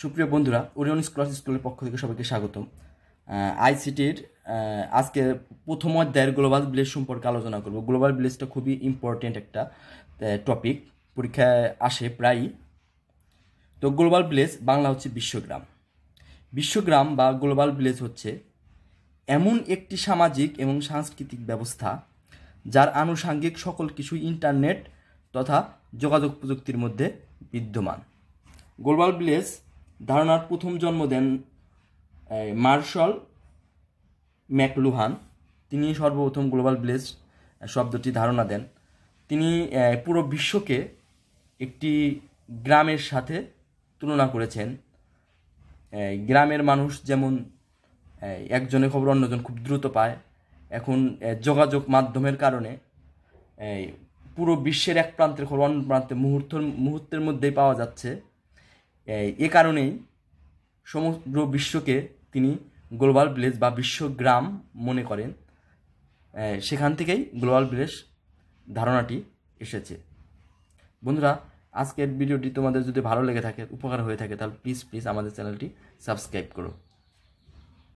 সুপ্রিয় বন্ধুরা Orion scholar স্কুলের পক্ষ থেকে সবাইকে স্বাগতম। আইসিটির আজকে প্রথম অধ্যায়ের গ্লোবাল ভিলেজ সম্পর্কে আলোচনা করব। গ্লোবাল ভিলেজটা খুবই ইম্পর্টেন্ট একটা টপিক পরীক্ষায় আসে প্রায়ই। তো গ্লোবাল ভিলেজ বাংলা হচ্ছে বিশ্বগ্রাম। বিশ্বগ্রাম বা গ্লোবাল ভিলেজ হচ্ছে এমন একটি সামাজিক এবং সাংস্কৃতিক ব্যবস্থা, যার আনুষাঙ্গিক সকল কিছু ইন্টারনেট তথা যোগাযোগ প্রযুক্তির মধ্যে বিদ্যমান। গ্লোবাল ভিলেজ ধারণার প্রথম জন্ম দেন মার্শাল ম্যাকলুহান। তিনি সর্বপ্রথম গ্লোবাল ভিলেজ শব্দটি ধারণা দেন। তিনি পুরো বিশ্বকে একটি গ্রামের সাথে তুলনা করেছেন। গ্রামের মানুষ যেমন একজনের খবর অন্যজন খুব দ্রুত পায়। এখন যোগাযোগ মাধ্যমের কারণে পুরো বিশ্বের এক প্রান্তের খবর অন্য প্রান্তে মুহূর্ত মুহূর্তের মধ্যেই পাওয়া যাচ্ছে। এ কারণেই সমগ্র বিশ্বকে তিনি গ্লোবাল ভিলেজ বা বিশ্বগ্রাম মনে করেন। সেখান থেকেই গ্লোবাল ভিলেজ ধারণাটি এসেছে। বন্ধুরা, আজকের ভিডিওটি তোমাদের যদি ভালো লেগে থাকে, উপকার হয়ে থাকে, তাহলে প্লিজ প্লিজ আমাদের চ্যানেলটি সাবস্ক্রাইব করো।